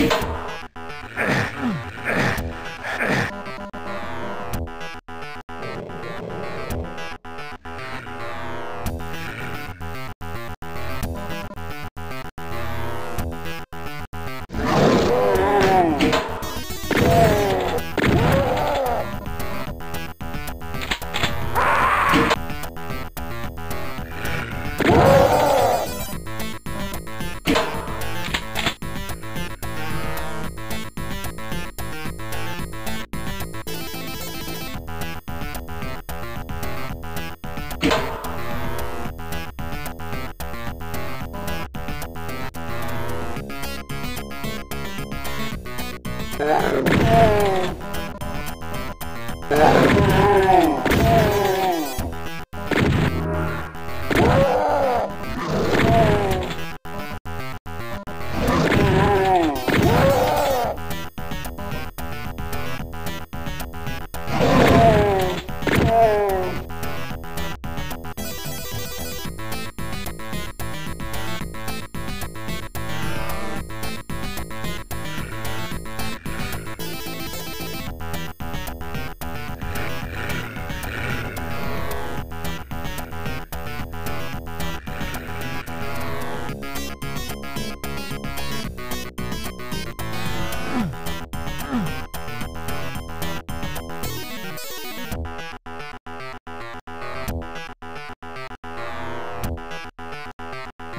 you. É.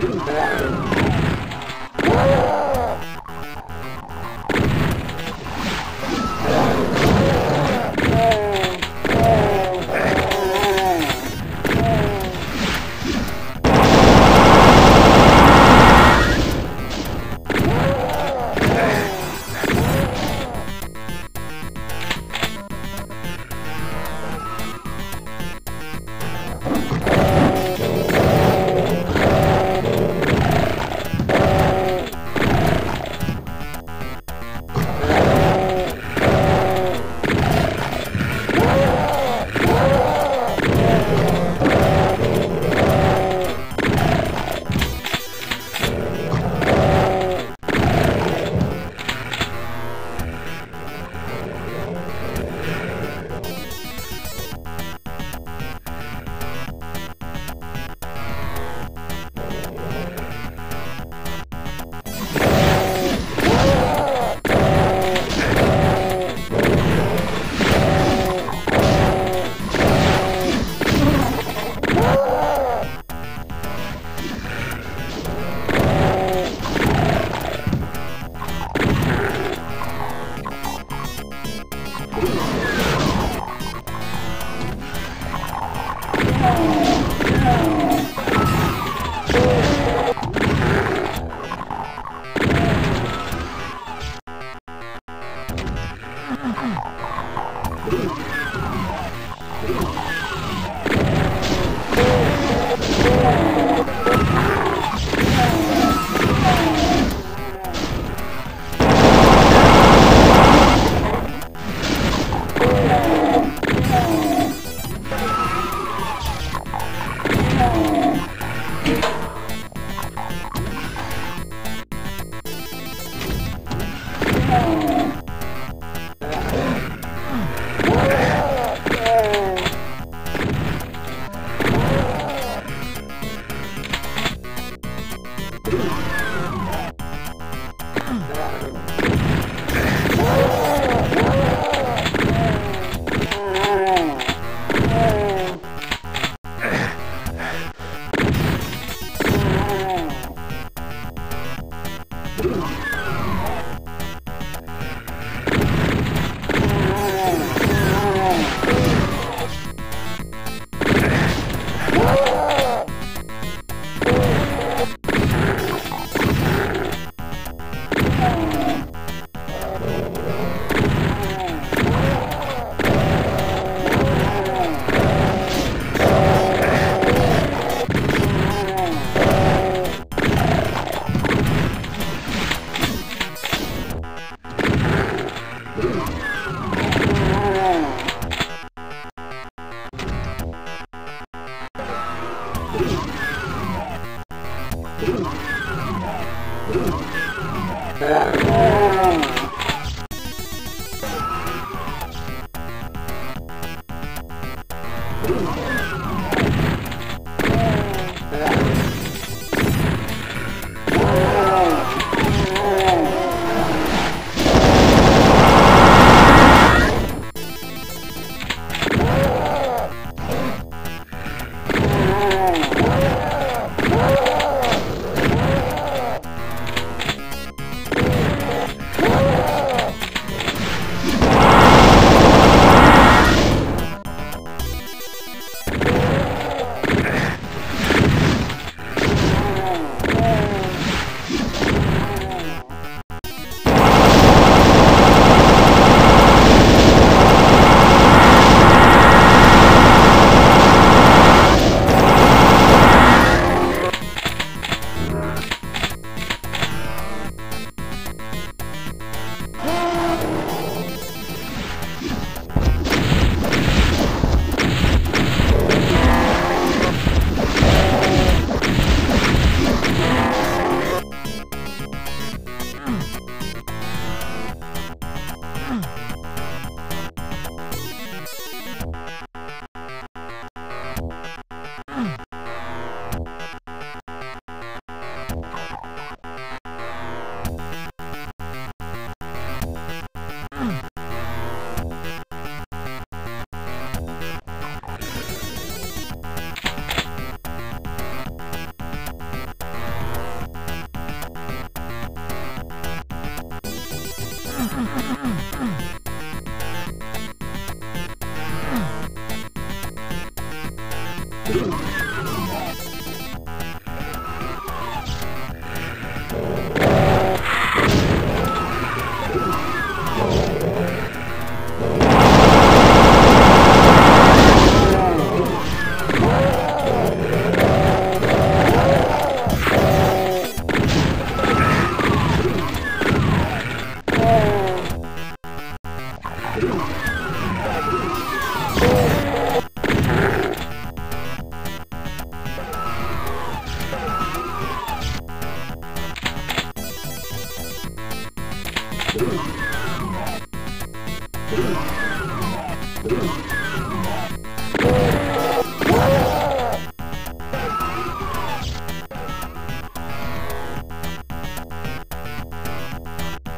Thank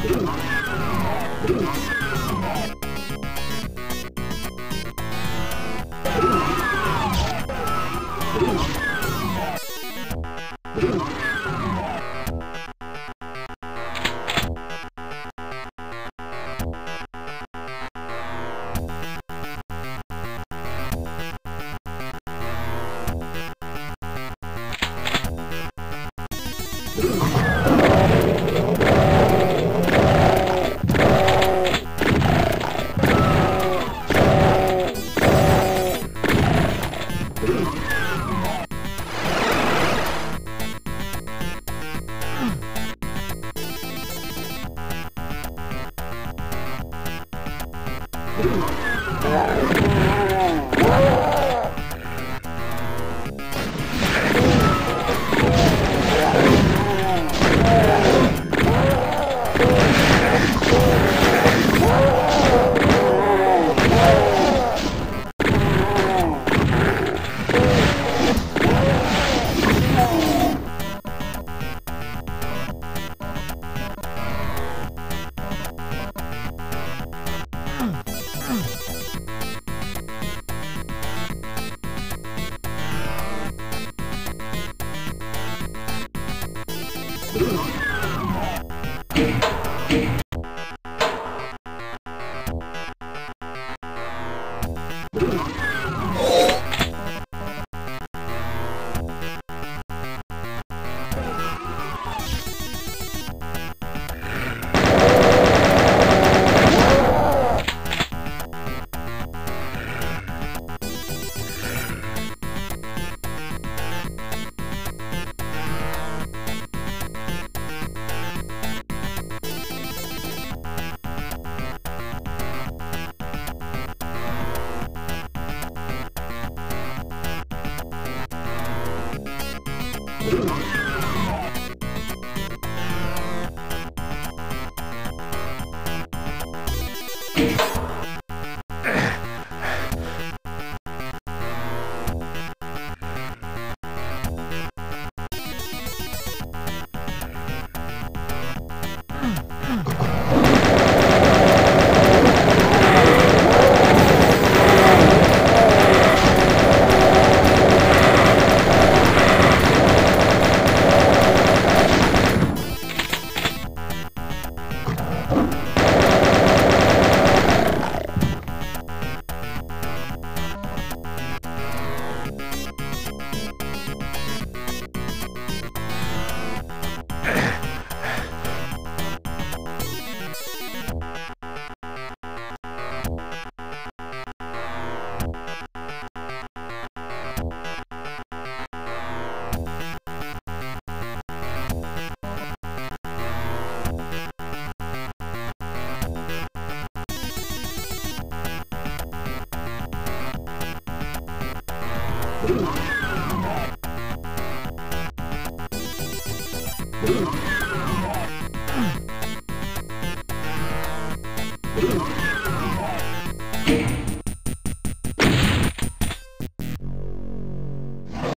Thank Oh, my God. Música Ooh.